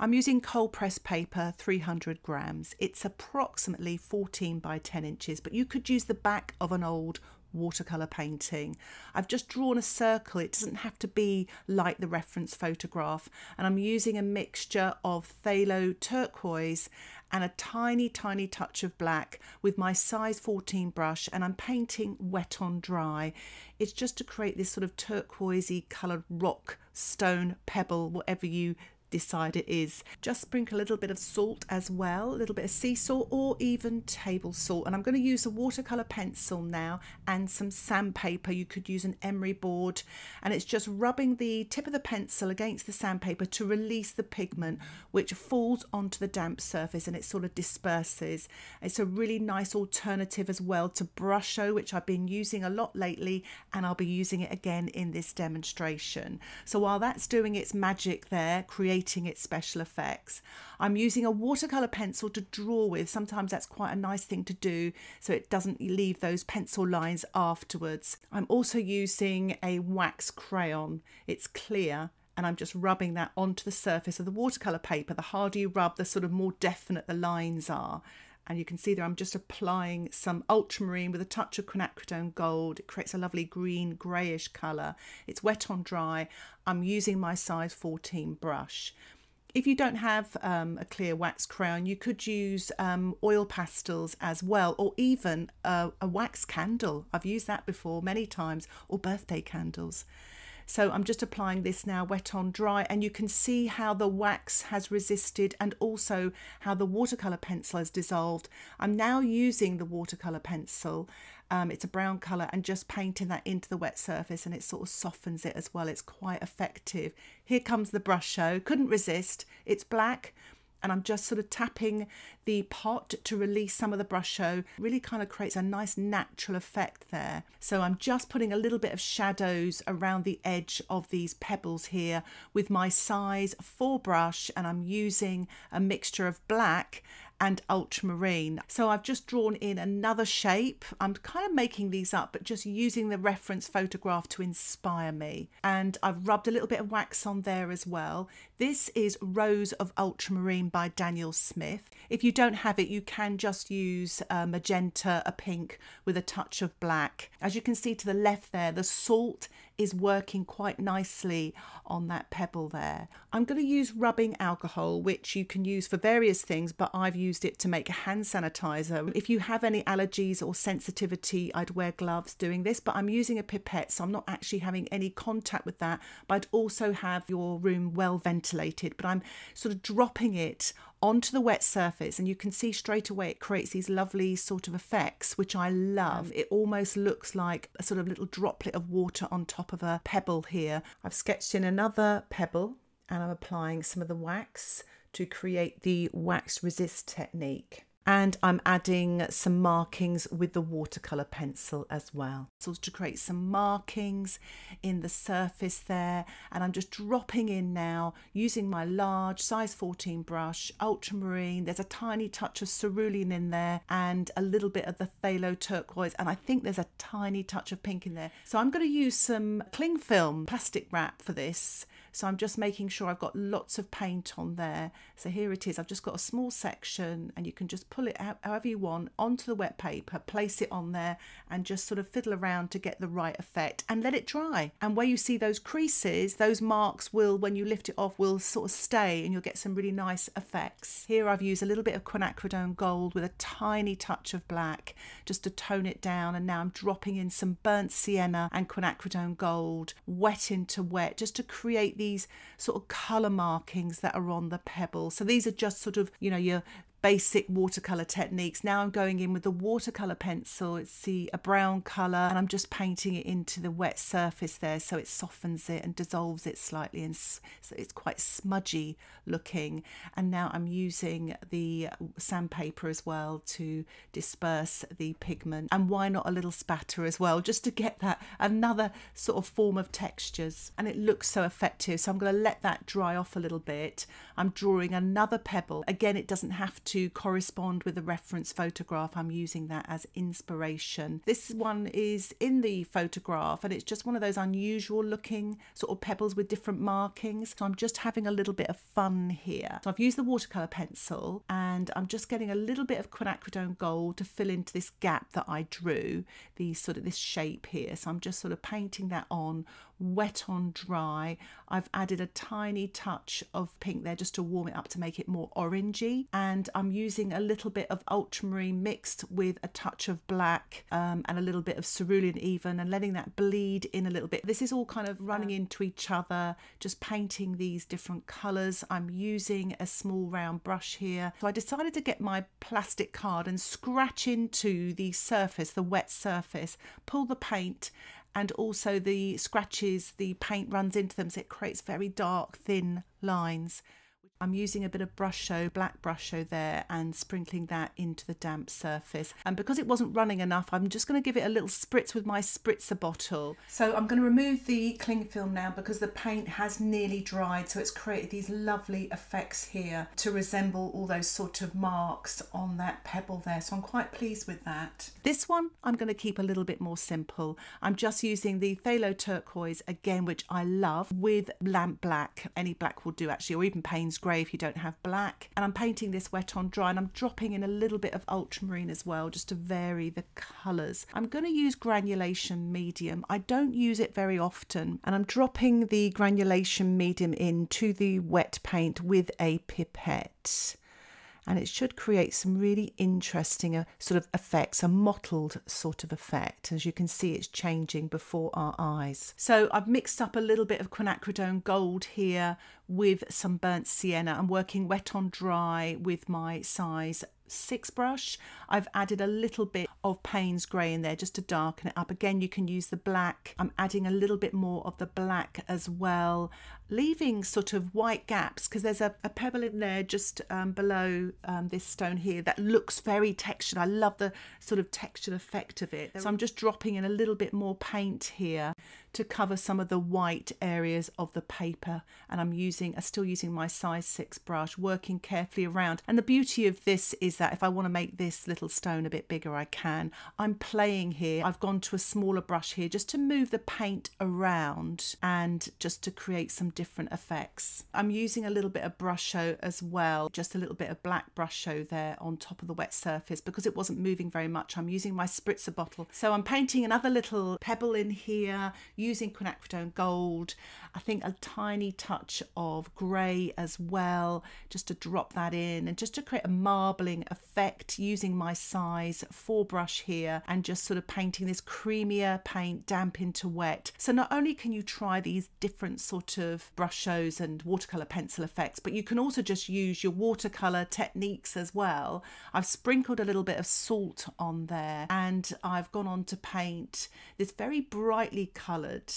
I'm using cold pressed paper, 300 grams. It's approximately 14 by 10 inches, but you could use the back of an old watercolour painting. I've just drawn a circle, it doesn't have to be like the reference photograph, and I'm using a mixture of phthalo turquoise and a tiny, tiny touch of black with my size 14 brush, and I'm painting wet on dry. It's just to create this sort of turquoisey coloured rock, stone, pebble, whatever you decide it is. Just sprinkle a little bit of salt as well, a little bit of sea salt or even table salt. And I'm going to use a watercolour pencil now and some sandpaper. You could use an emery board and it's just rubbing the tip of the pencil against the sandpaper to release the pigment which falls onto the damp surface and it sort of disperses. It's a really nice alternative as well to Brusho which I've been using a lot lately and I'll be using it again in this demonstration. So while that's doing its magic there, creating creating its special effects. I'm using a watercolour pencil to draw with. Sometimes that's quite a nice thing to do so it doesn't leave those pencil lines afterwards. I'm also using a wax crayon. It's clear and I'm just rubbing that onto the surface of the watercolour paper. The harder you rub, the sort of more definite the lines are and you can see there I'm just applying some ultramarine with a touch of quinacridone gold. It creates a lovely green greyish colour. It's wet on dry. I'm using my size 14 brush. If you don't have um, a clear wax crayon, you could use um, oil pastels as well, or even a, a wax candle. I've used that before many times, or birthday candles. So I'm just applying this now wet on dry and you can see how the wax has resisted and also how the watercolour pencil has dissolved. I'm now using the watercolour pencil um, it's a brown colour and just painting that into the wet surface and it sort of softens it as well. It's quite effective. Here comes the Brusho. Couldn't resist. It's black and I'm just sort of tapping the pot to release some of the brush Brusho. Really kind of creates a nice natural effect there. So I'm just putting a little bit of shadows around the edge of these pebbles here with my size 4 brush and I'm using a mixture of black and ultramarine. So I've just drawn in another shape. I'm kind of making these up, but just using the reference photograph to inspire me. And I've rubbed a little bit of wax on there as well. This is Rose of Ultramarine by Daniel Smith. If you don't have it, you can just use a magenta, a pink with a touch of black. As you can see to the left there, the salt is working quite nicely on that pebble there. I'm going to use rubbing alcohol, which you can use for various things, but I've used it to make a hand sanitizer. If you have any allergies or sensitivity, I'd wear gloves doing this, but I'm using a pipette, so I'm not actually having any contact with that, but I'd also have your room well ventilated, but I'm sort of dropping it onto the wet surface and you can see straight away it creates these lovely sort of effects which I love. Mm. It almost looks like a sort of little droplet of water on top of a pebble here. I've sketched in another pebble and I'm applying some of the wax to create the wax resist technique and I'm adding some markings with the watercolour pencil as well. So to create some markings in the surface there and I'm just dropping in now using my large size 14 brush, ultramarine, there's a tiny touch of cerulean in there and a little bit of the phthalo turquoise and I think there's a tiny touch of pink in there. So I'm going to use some cling film plastic wrap for this so I'm just making sure I've got lots of paint on there. So here it is. I've just got a small section and you can just pull it out however you want onto the wet paper, place it on there and just sort of fiddle around to get the right effect and let it dry. And where you see those creases, those marks will, when you lift it off, will sort of stay and you'll get some really nice effects. Here I've used a little bit of quinacridone gold with a tiny touch of black just to tone it down. And now I'm dropping in some burnt sienna and quinacridone gold, wet into wet, just to create these sort of colour markings that are on the pebble. So these are just sort of, you know, your basic watercolor techniques. Now I'm going in with the watercolor pencil. It's the a brown color and I'm just painting it into the wet surface there so it softens it and dissolves it slightly and so it's quite smudgy looking. And now I'm using the sandpaper as well to disperse the pigment. And why not a little spatter as well just to get that another sort of form of textures and it looks so effective. So I'm going to let that dry off a little bit. I'm drawing another pebble. Again, it doesn't have to correspond with the reference photograph. I'm using that as inspiration. This one is in the photograph and it's just one of those unusual looking sort of pebbles with different markings. So I'm just having a little bit of fun here. So I've used the watercolour pencil and I'm just getting a little bit of quinacridone gold to fill into this gap that I drew, the sort of this shape here. So I'm just sort of painting that on wet on dry. I've added a tiny touch of pink there just to warm it up to make it more orangey. And I'm using a little bit of ultramarine mixed with a touch of black um, and a little bit of cerulean even and letting that bleed in a little bit. This is all kind of running into each other, just painting these different colours. I'm using a small round brush here. So I decided to get my plastic card and scratch into the surface, the wet surface, pull the paint and also the scratches, the paint runs into them, so it creates very dark, thin lines. I'm using a bit of Brusho, black Brusho there and sprinkling that into the damp surface. And because it wasn't running enough, I'm just going to give it a little spritz with my spritzer bottle. So I'm going to remove the cling film now because the paint has nearly dried. So it's created these lovely effects here to resemble all those sort of marks on that pebble there. So I'm quite pleased with that. This one, I'm going to keep a little bit more simple. I'm just using the Phthalo turquoise again, which I love with lamp black. Any black will do actually, or even Payne's grey if you don't have black. And I'm painting this wet on dry and I'm dropping in a little bit of ultramarine as well just to vary the colours. I'm going to use granulation medium. I don't use it very often and I'm dropping the granulation medium into the wet paint with a pipette and it should create some really interesting uh, sort of effects, a mottled sort of effect. As you can see, it's changing before our eyes. So I've mixed up a little bit of quinacridone gold here with some burnt sienna. I'm working wet on dry with my size six brush. I've added a little bit of Payne's grey in there just to darken it up. Again, you can use the black. I'm adding a little bit more of the black as well, leaving sort of white gaps because there's a, a, pebble in there just um, below um, this stone here that looks very textured. I love the sort of textured effect of it. So I'm just dropping in a little bit more paint here to cover some of the white areas of the paper. And I'm using I'm still using my size 6 brush working carefully around. And the beauty of this is that if I want to make this little stone a bit bigger I can. I'm playing here. I've gone to a smaller brush here just to move the paint around and just to create some different effects. I'm using a little bit of Brusho as well just a little bit of black Brusho there on top of the wet surface because it wasn't moving very much. I'm using my spritzer bottle. So I'm painting another little pebble in here using quinacridone gold. I think a tiny touch of grey as well, just to drop that in and just to create a marbling effect using my size 4 brush here and just sort of painting this creamier paint damp into wet. So not only can you try these different sort of Brushos and watercolour pencil effects, but you can also just use your watercolour techniques as well. I've sprinkled a little bit of salt on there and I've gone on to paint this very brightly coloured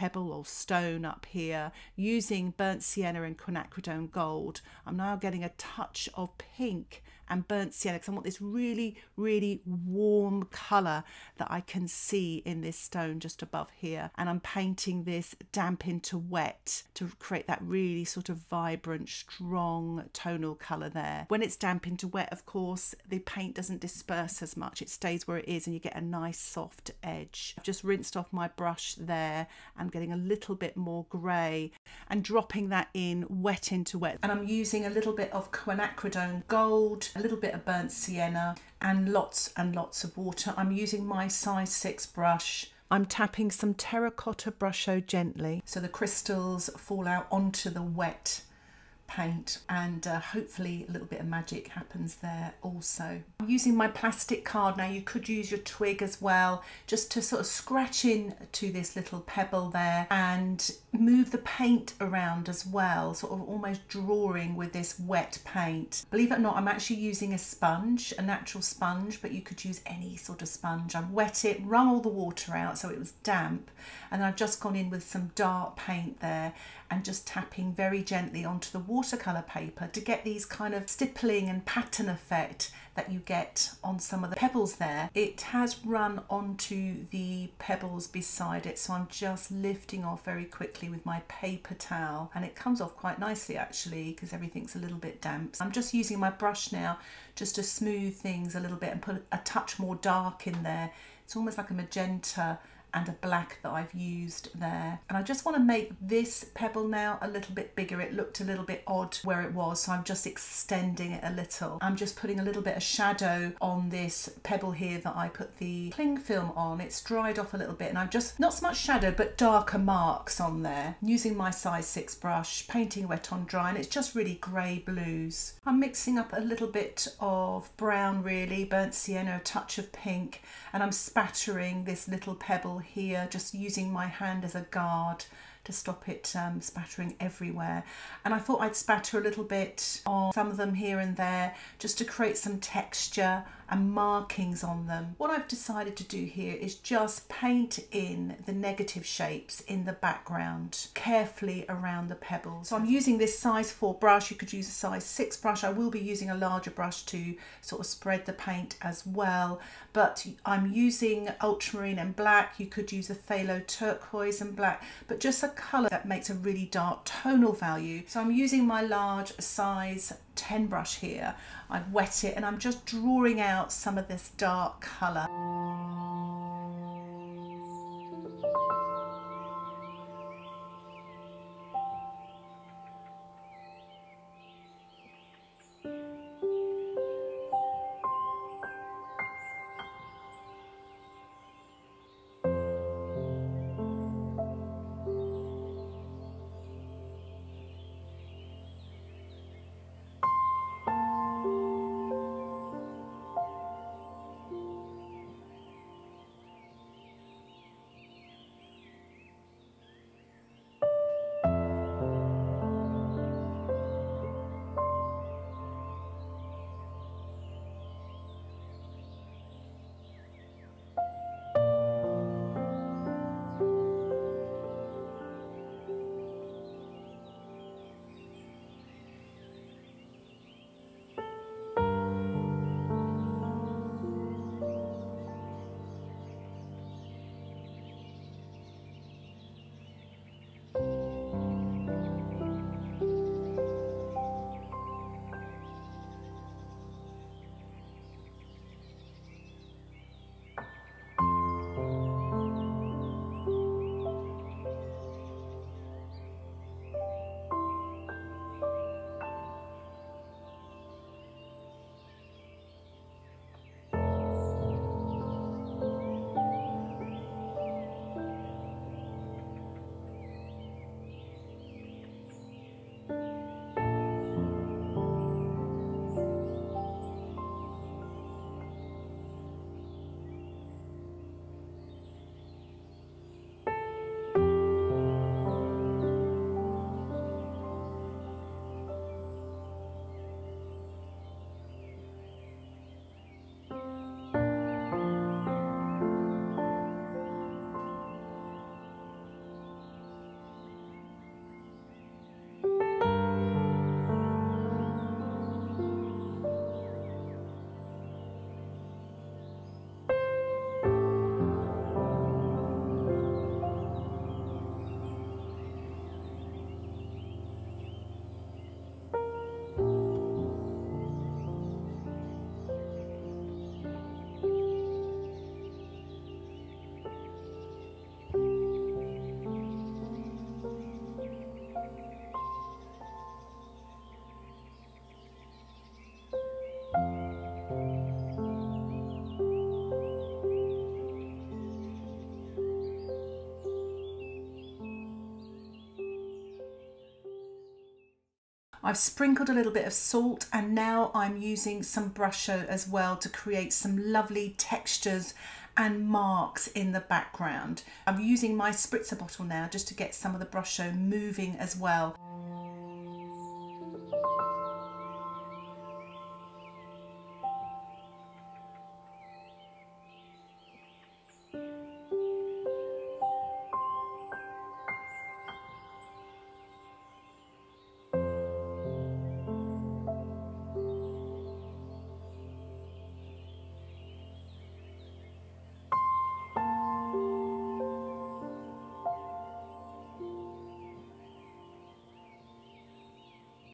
pebble or stone up here using burnt sienna and quinacridone gold. I'm now getting a touch of pink and burnt sienna because I want this really, really warm colour that I can see in this stone just above here. And I'm painting this damp into wet to create that really sort of vibrant, strong tonal colour there. When it's damp into wet, of course, the paint doesn't disperse as much. It stays where it is and you get a nice soft edge. I've just rinsed off my brush there. I'm getting a little bit more grey and dropping that in wet into wet. And I'm using a little bit of quinacridone gold, a little bit of burnt sienna and lots and lots of water. I'm using my size 6 brush. I'm tapping some terracotta brusho gently so the crystals fall out onto the wet paint and uh, hopefully a little bit of magic happens there also. I'm using my plastic card now, you could use your twig as well, just to sort of scratch in to this little pebble there and move the paint around as well, sort of almost drawing with this wet paint. Believe it or not, I'm actually using a sponge, a natural sponge, but you could use any sort of sponge. I've wet it, wrung all the water out so it was damp, and I've just gone in with some dark paint there and just tapping very gently onto the watercolour paper to get these kind of stippling and pattern effect that you get on some of the pebbles there. It has run onto the pebbles beside it so I'm just lifting off very quickly with my paper towel and it comes off quite nicely actually because everything's a little bit damp. I'm just using my brush now just to smooth things a little bit and put a touch more dark in there. It's almost like a magenta and a black that I've used there. And I just want to make this pebble now a little bit bigger. It looked a little bit odd where it was, so I'm just extending it a little. I'm just putting a little bit of shadow on this pebble here that I put the cling film on. It's dried off a little bit and I'm just, not so much shadow, but darker marks on there. Using my size 6 brush, painting wet on dry, and it's just really grey blues. I'm mixing up a little bit of brown really, burnt sienna, a touch of pink, and I'm spattering this little pebble here, just using my hand as a guard to stop it um, spattering everywhere. And I thought I'd spatter a little bit on some of them here and there just to create some texture and markings on them. What I've decided to do here is just paint in the negative shapes in the background carefully around the pebbles. So I'm using this size 4 brush, you could use a size 6 brush. I will be using a larger brush to sort of spread the paint as well, but I'm using ultramarine and black. You could use a phthalo turquoise and black, but just a colour that makes a really dark tonal value. So I'm using my large size 10 brush here. I've wet it and I'm just drawing out some of this dark colour. I've sprinkled a little bit of salt and now I'm using some Brusho as well to create some lovely textures and marks in the background. I'm using my spritzer bottle now just to get some of the Brusho moving as well.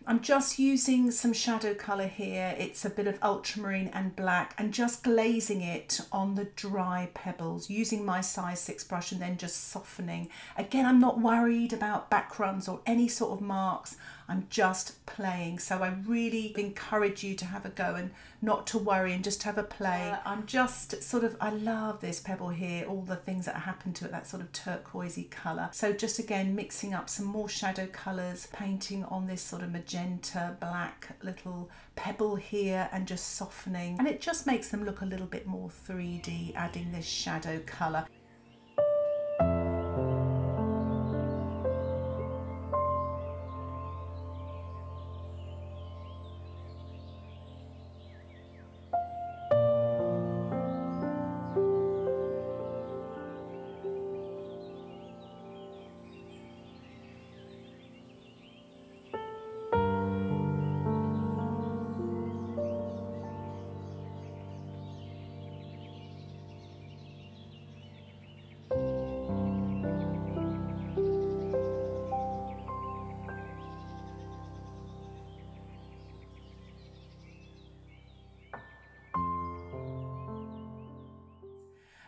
I'm just using some shadow colour here. It's a bit of ultramarine and black and just glazing it on the dry pebbles using my size 6 brush and then just softening. Again, I'm not worried about backgrounds or any sort of marks. I'm just playing. So I really encourage you to have a go and not to worry and just have a play. Uh, I'm just sort of, I love this pebble here, all the things that happen to it, that sort of turquoisey colour. So just again, mixing up some more shadow colours, painting on this sort of magenta, black little pebble here and just softening. And it just makes them look a little bit more 3D, adding this shadow colour.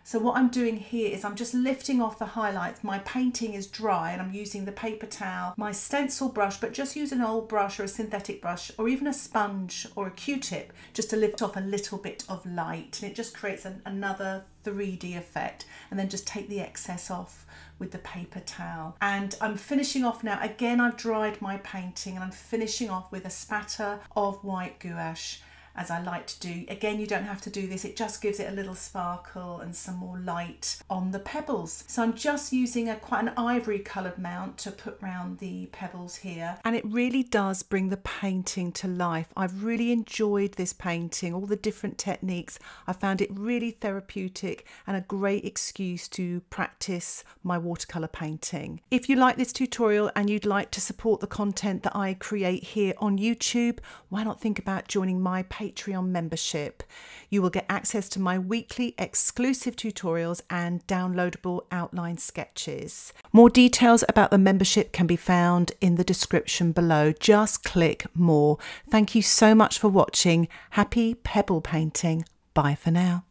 So what I'm doing here is I'm just lifting off the highlights. My painting is dry and I'm using the paper towel, my stencil brush, but just use an old brush or a synthetic brush or even a sponge or a Q-tip just to lift off a little bit of light. And it just creates an, another 3D effect. And then just take the excess off with the paper towel. And I'm finishing off now. Again, I've dried my painting and I'm finishing off with a spatter of white gouache as I like to do. Again, you don't have to do this, it just gives it a little sparkle and some more light on the pebbles. So I'm just using a quite an ivory coloured mount to put round the pebbles here. And it really does bring the painting to life. I've really enjoyed this painting, all the different techniques. I found it really therapeutic and a great excuse to practice my watercolour painting. If you like this tutorial and you'd like to support the content that I create here on YouTube, why not think about joining my page Patreon membership. You will get access to my weekly exclusive tutorials and downloadable outline sketches. More details about the membership can be found in the description below. Just click more. Thank you so much for watching. Happy pebble painting. Bye for now.